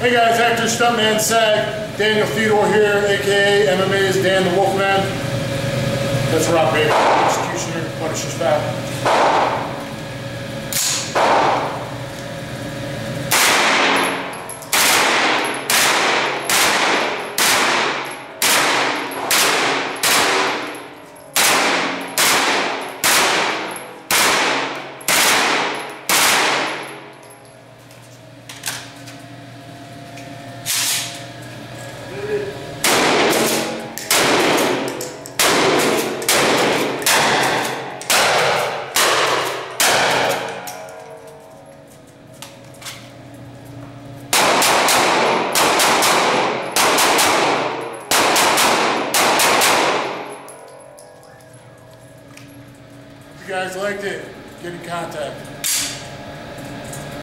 Hey guys, actor, stuntman, SAG, Daniel Theodore here, aka MMA's Dan the Wolfman. That's Rob Baker, executioner, Punisher's Fat. If you guys liked it, get in contact.